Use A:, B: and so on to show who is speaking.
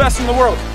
A: best in the world.